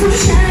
Sunshine.